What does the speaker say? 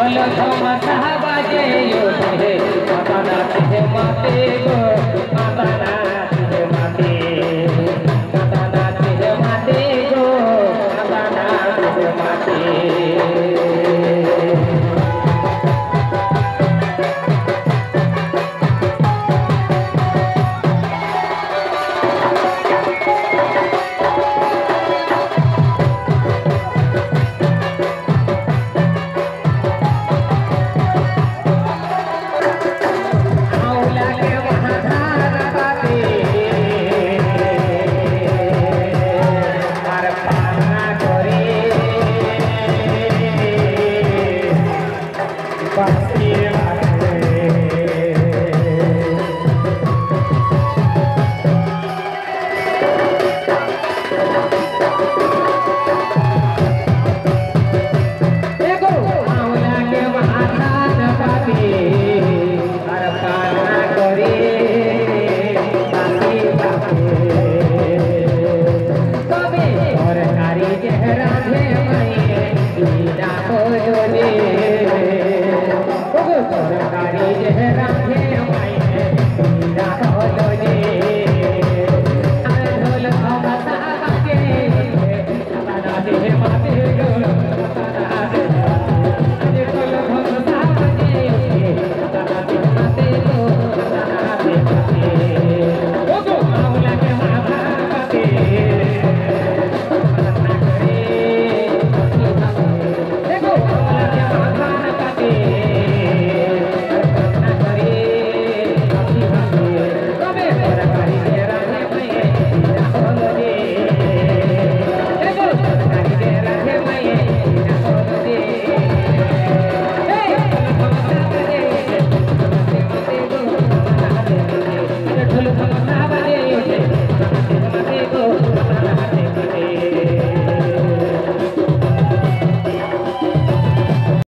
बोलो ढोल झमका बाजे? योधे माता नाचे माते गो माता